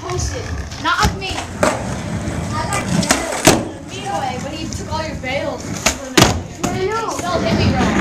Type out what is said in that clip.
Posted, not of me. I like me away, but he took all your veils. I know. He still hit me wrong.